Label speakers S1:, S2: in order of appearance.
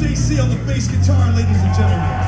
S1: JC on the bass guitar, ladies and gentlemen.